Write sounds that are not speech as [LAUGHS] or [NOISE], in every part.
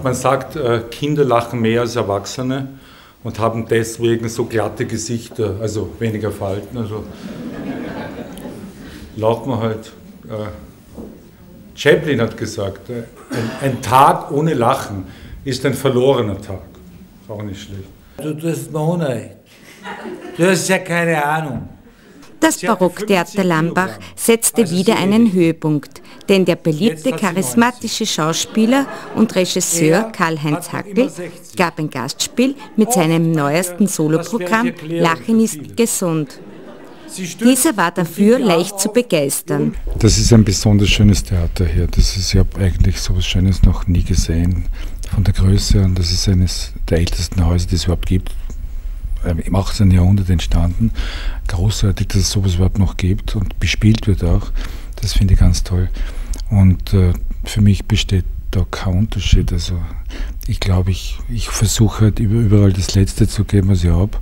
Man sagt, äh, Kinder lachen mehr als Erwachsene und haben deswegen so glatte Gesichter, also weniger Falten. Also lacht man halt. Äh, Chaplin hat gesagt, äh, ein, ein, Tag ohne Lachen ist ein verlorener Tag. Ist auch nicht schlecht. Du tust mir Unrecht. Du hast ja keine Ahnung. Das Barocktheater Lambach setzte also wieder einen Höhepunkt, denn der beliebte charismatische Schauspieler und Regisseur Karl-Heinz Hackel gab ein Gastspiel mit seinem neuesten Soloprogramm Lachen ist gesund. Dieser war dafür leicht zu begeistern. Das ist ein besonders schönes Theater hier. Das ist, ich habe eigentlich so etwas Schönes noch nie gesehen. Von der Größe und das ist eines der ältesten Häuser, die es überhaupt gibt. Ähm, Im 18. Jahrhundert entstanden. Großartig, dass es sowas überhaupt noch gibt und bespielt wird auch. Das finde ich ganz toll. Und äh, für mich besteht da kein Unterschied. Also ich glaube, ich, ich versuche halt überall das Letzte zu geben, was ich habe.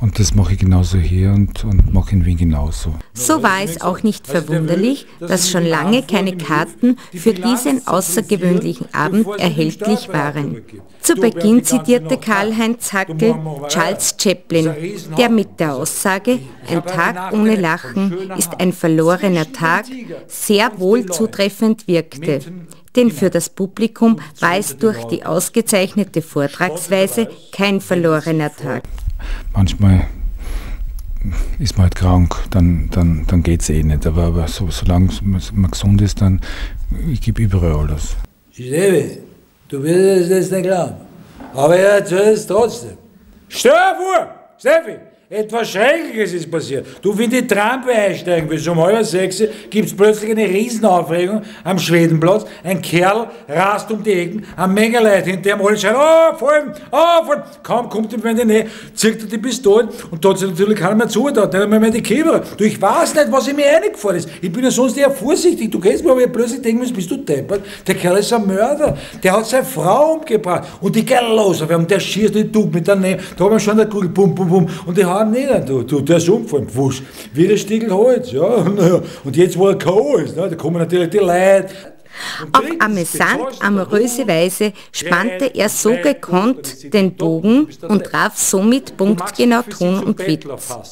Und das mache ich genauso hier und, und mache in Wien genauso. So war es auch nicht verwunderlich, dass schon lange keine Karten für diesen außergewöhnlichen Abend erhältlich waren. Zu Beginn zitierte Karl-Heinz Hackel Charles Chaplin, der mit der Aussage, ein Tag ohne Lachen ist ein verlorener Tag, sehr wohl zutreffend wirkte. Denn für das Publikum war es durch die ausgezeichnete Vortragsweise kein verlorener Tag manchmal ist man halt krank, dann, dann, dann geht es eh nicht. Aber, aber so, solange man gesund ist, dann ich gebe überall alles. Steffi, du wirst es nicht glauben. Aber er erzählt es trotzdem. Stell vor, Steffi, etwas Schreckliches ist passiert. Du, wenn die Trampe einsteigen willst, um halb sechs, gibt es plötzlich eine Riesenaufregung am Schwedenplatz. Ein Kerl rast um die Ecken, eine Menge Leute hinter ihm, alle schreien, fallen, oh, fallen. Kaum kommt ihm in die Nähe, zieht er die Pistole und hat sich natürlich keiner mehr zugetan. Dann hat mir die Käfer. Du, ich weiß nicht, was in mir reingefahren ist. Ich bin ja sonst eher vorsichtig. Du kennst mich, aber ich plötzlich denken müssen, bist du deppert? Der Kerl ist ein Mörder. Der hat seine Frau umgebracht. Und die geht los auf ihn der schießt die Tug mit der Nähe. Da haben wir schon eine Kugel, bum, bum, bum. Und die nicht, du, du, der ist umgefallen, wusch, wie ein Stiegel Holz, ja. [LAUGHS] Und jetzt, wo er K.O. ist, ne, da kommen natürlich die Leute. Auf amüsant, amoröse Weise spannte er so gekonnt den Bogen und traf somit punktgenau Ton und Witz.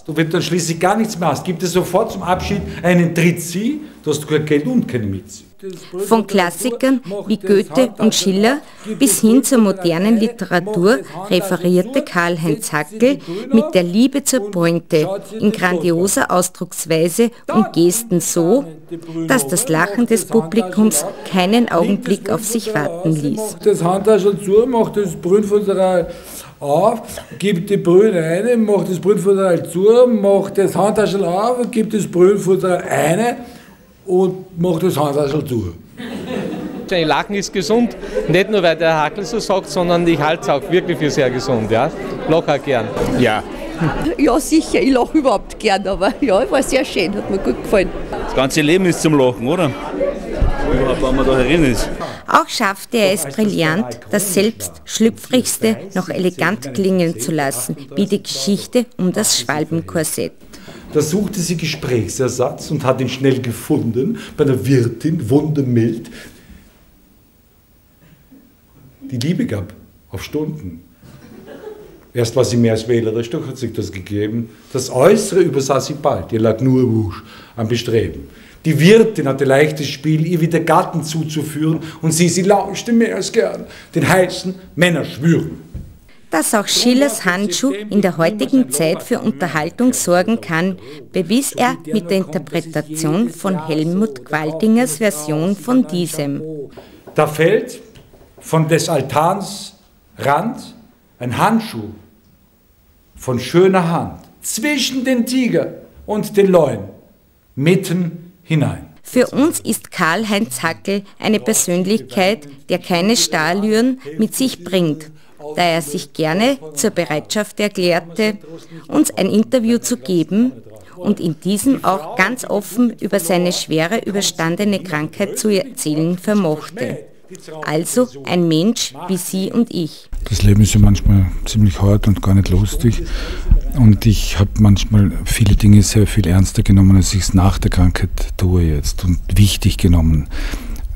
Und wenn du dann schließlich gar nichts mehr hast, gibt es sofort zum Abschied einen Tritt-Sie, du hast kein Geld und keine Mitzi. Von Klassikern wie Goethe und Schiller bis hin zur modernen Literatur referierte Karl-Heinz Hackel mit der Liebe zur Pointe in grandioser Ausdrucksweise und Gesten so, dass das Lachen des Publikums keinen Augenblick auf sich warten ließ. Das Handtaschel zu, macht das Brünnfutter auf, gibt die Brühe eine, macht das Brünnfutter zu, macht das Handtaschel auf, gibt das Brünnfutter eine und macht das Handtaschel zu. Lachen ist gesund, nicht nur weil der Hackel so sagt, sondern ich halte es auch wirklich für sehr gesund. Ja? Lache gern. Ja. Ja, sicher, ich lache überhaupt gern, aber ja, war sehr schön, hat mir gut gefallen. Das ganze Leben ist zum Lachen, oder? Überhaupt, wenn man da herin ist. Auch schaffte er es brillant, das selbst Schlüpfrigste noch elegant klingen zu lassen, wie die Geschichte um das Schwalbenkorsett. Da suchte sie Gesprächsersatz und hat ihn schnell gefunden bei der Wirtin, wundermild, die Liebe gab auf Stunden. Erst war sie mehr als wählerisch, doch hat sich das gegeben. Das Äußere übersah sie bald, ihr lag nur Wusch am Bestreben. Die Wirtin hatte leichtes Spiel, ihr wie der Gatten zuzuführen, und sie, sie lauschte mehr als gern den heißen Männer schwüren. Dass auch Schillers Handschuh in der heutigen Zeit für Unterhaltung sorgen kann, bewies er mit der Interpretation von Helmut Qualtingers Version von diesem. Da fällt von des Altans Rand ein Handschuh von schöner Hand zwischen den Tiger und den Leuen mitten hinein. Für uns ist Karl-Heinz Hackel eine Persönlichkeit, der keine Starlüren mit sich bringt, da er sich gerne zur Bereitschaft erklärte, uns ein Interview zu geben und in diesem auch ganz offen über seine schwere überstandene Krankheit zu erzählen vermochte. Also ein Mensch wie Sie und ich. Das Leben ist ja manchmal ziemlich hart und gar nicht lustig. Und ich habe manchmal viele Dinge sehr viel ernster genommen, als ich es nach der Krankheit tue jetzt und wichtig genommen.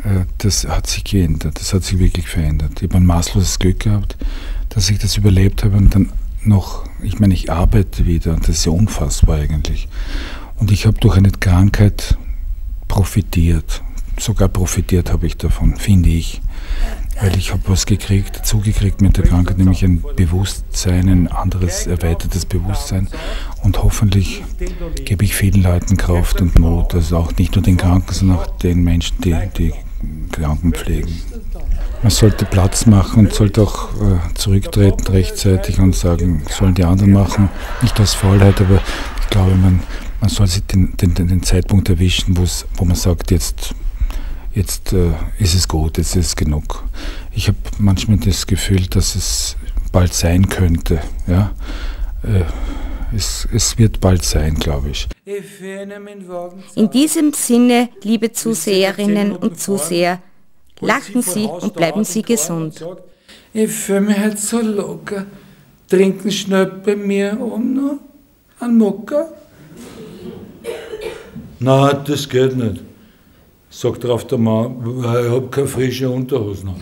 Äh, das hat sich geändert, das hat sich wirklich verändert. Ich habe ein maßloses Glück gehabt, dass ich das überlebt habe und dann noch, ich meine, ich arbeite wieder und das ist ja unfassbar eigentlich. Und ich habe durch eine Krankheit profitiert. Sogar profitiert habe ich davon, finde ich. Weil ich habe was gekriegt, dazugekriegt mit der Krankheit, nämlich ein Bewusstsein, ein anderes erweitertes Bewusstsein. Und hoffentlich gebe ich vielen Leuten Kraft und Mut. Also auch nicht nur den Kranken, sondern auch den Menschen, die die Kranken pflegen. Man sollte Platz machen und sollte auch äh, zurücktreten rechtzeitig und sagen, sollen die anderen machen. Nicht aus Faulheit, aber ich glaube, man, man soll sich den, den, den Zeitpunkt erwischen, wo man sagt, jetzt jetzt äh, ist es gut, jetzt ist es genug. Ich habe manchmal das Gefühl, dass es bald sein könnte. Ja? Äh, es, es, wird bald sein, glaube ich. In diesem Sinne, liebe Zuseherinnen und Zuseher, lachen Sie und bleiben Sie gesund. Ich fühle mich halt so locker. Trinken schnell bei mir um noch einen Mokka? Nein, das geht nicht. Sagt darauf der Mann, ich habe keine frische Unterhose noch.